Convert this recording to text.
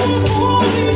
Oh,